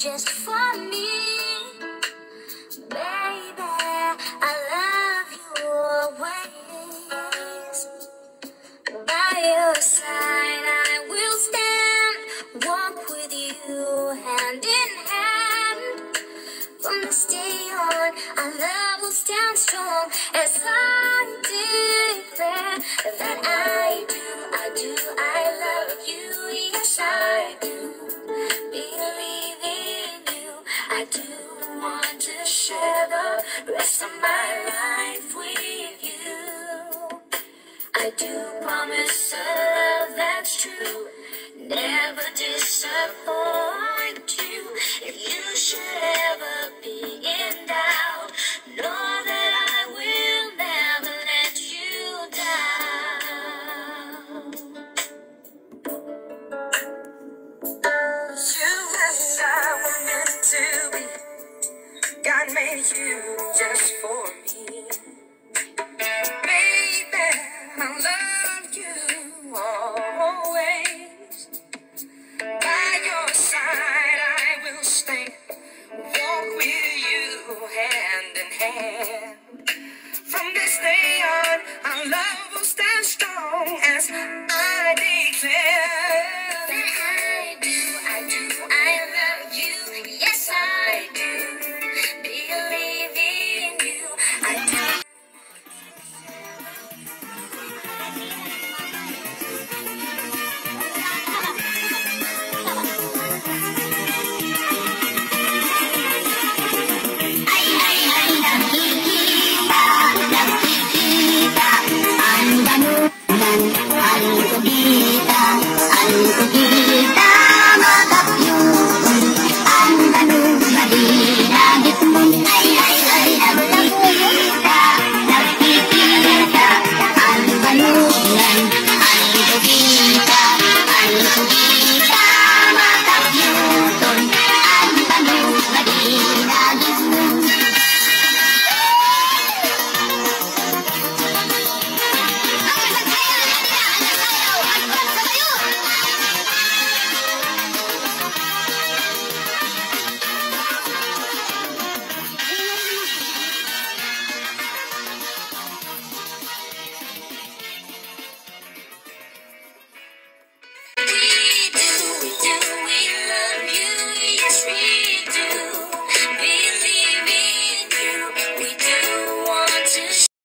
just for me. Baby, I love you always. By your side, I will stand. Walk with you hand in hand. From this day on, our love will stand strong as I declare that I do, I do, I love you. Yes, I do true, never disappoint you. If you should ever be in doubt, know that I will never let you down. You and I were meant to be. God made you just for me. From this day on, our love will stand strong as I declare.